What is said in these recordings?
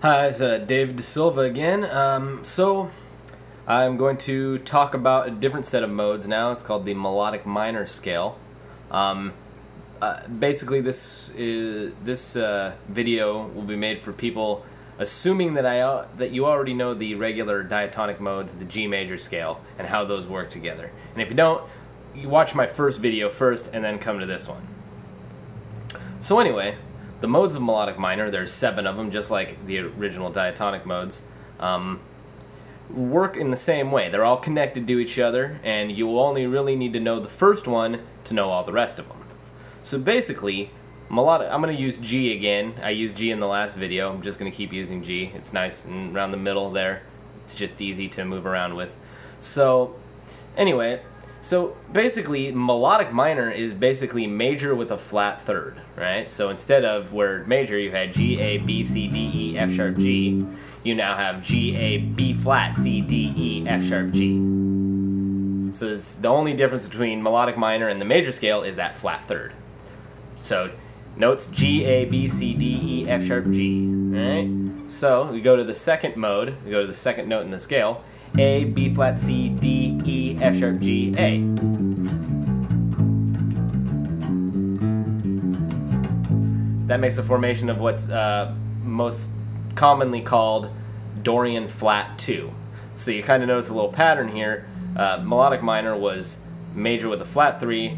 Hi, it's uh, David DeSilva again. Um, so, I'm going to talk about a different set of modes now. It's called the melodic minor scale. Um, uh, basically, this is this uh, video will be made for people assuming that I uh, that you already know the regular diatonic modes, the G major scale, and how those work together. And if you don't, you watch my first video first, and then come to this one. So anyway, the modes of melodic minor, there's seven of them, just like the original diatonic modes, um, work in the same way. They're all connected to each other, and you will only really need to know the first one to know all the rest of them. So basically, melodic, I'm going to use G again. I used G in the last video. I'm just going to keep using G. It's nice and around the middle there. It's just easy to move around with. So, anyway, so basically, melodic minor is basically major with a flat third, right? So instead of where major you had G, A, B, C, D, E, F sharp, G, you now have G, A, B flat, C, D, E, F sharp, G. So it's the only difference between melodic minor and the major scale is that flat third. So notes G, A, B, C, D, E, F sharp, G. Right? So we go to the second mode, we go to the second note in the scale, A, B flat, C, D, E, F sharp, G, A. That makes a formation of what's uh, most commonly called Dorian flat 2. So you kind of notice a little pattern here. Uh, melodic minor was major with a flat 3,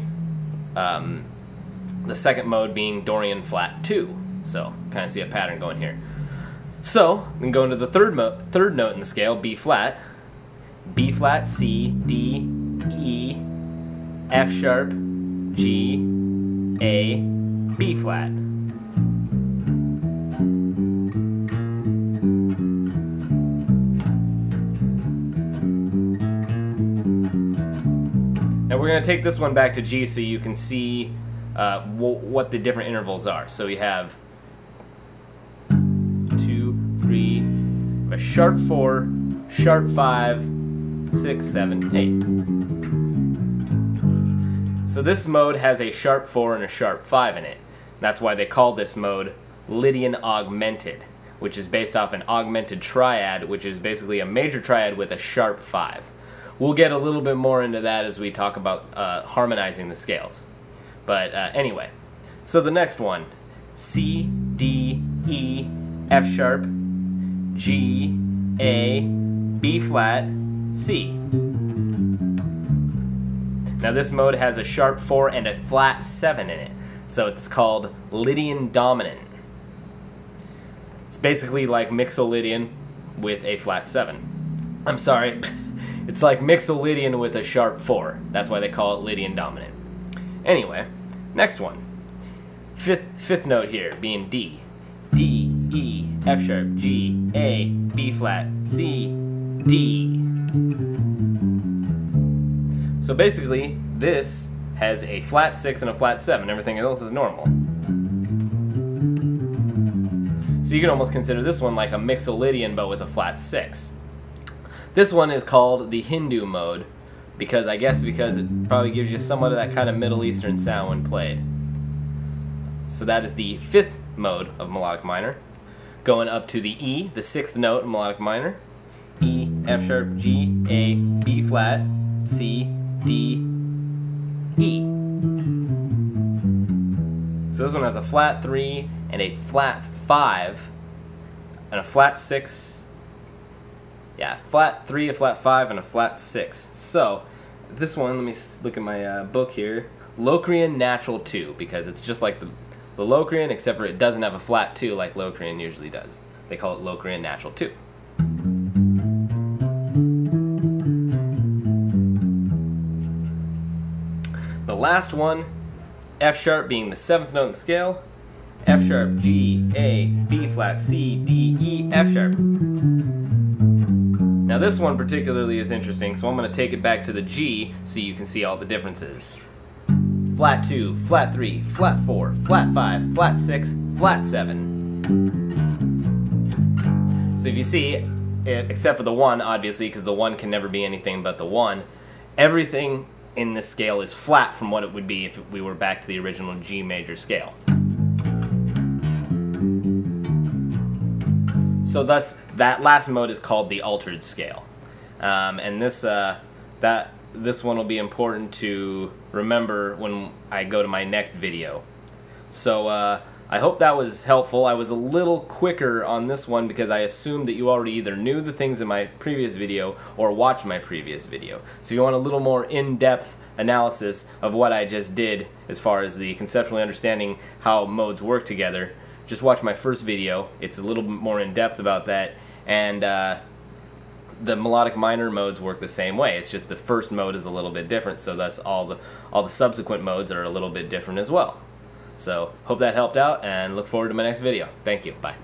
um, the second mode being Dorian flat 2. So kind of see a pattern going here. So, then go into the third, mo- third note in the scale, B flat, B flat, C, D, E, F sharp, G, A, B flat. Now we're going to take this one back to G so you can see uh, what the different intervals are. So we have two, three, a sharp four, sharp five, six, seven, eight. So this mode has a sharp four and a sharp five in it. That's why they call this mode Lydian Augmented, which is based off an augmented triad, which is basically a major triad with a sharp five. We'll get a little bit more into that as we talk about uh, harmonizing the scales. But uh, anyway, so the next one C, D, E, F sharp, G, A, B flat, C. Now this mode has a sharp 4 and a flat 7 in it, so it's called Lydian Dominant. It's basically like Mixolydian with a flat 7. I'm sorry. It's like Mixolydian with a sharp 4. That's why they call it Lydian dominant. Anyway, next one. Fifth, fifth note here being D. D, E, F sharp, G, A, B flat, C, D. So basically, this has a flat 6 and a flat 7. Everything else is normal. So you can almost consider this one like a Mixolydian but with a flat 6. This one is called the Hindu mode because I guess because it probably gives you somewhat of that kind of Middle Eastern sound when played. So that is the fifth mode of melodic minor. Going up to the E, the sixth note in melodic minor. F sharp, G, A, B flat, C, D, E. So this one has a flat 3 and a flat 5 and a flat 6 yeah, flat 3, a flat 5, and a flat 6. So, this one, let me look at my uh, book here. Locrian Natural 2, because it's just like the, the Locrian, except for it doesn't have a flat 2 like Locrian usually does. They call it Locrian Natural 2. Last one, F sharp being the seventh note in the scale, F sharp, G, A, B flat, C, D, E, F sharp. Now this one particularly is interesting, so I'm going to take it back to the G so you can see all the differences. Flat 2, flat 3, flat 4, flat 5, flat 6, flat 7. So if you see, eh, except for the 1, obviously, because the 1 can never be anything but the 1, everything in this scale is flat from what it would be if we were back to the original G major scale. so thus that last mode is called the altered scale, um, and this uh, that this one will be important to remember when I go to my next video. So uh, I hope that was helpful. I was a little quicker on this one because I assumed that you already either knew the things in my previous video or watched my previous video. So if you want a little more in-depth analysis of what I just did as far as the conceptually understanding how modes work together, just watch my first video. It's a little more in-depth about that. And uh, the melodic minor modes work the same way. It's just the first mode is a little bit different, so thus all the all the subsequent modes are a little bit different as well. So hope that helped out, and look forward to my next video. Thank you. Bye.